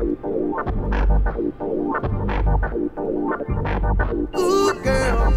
Ooh, girl.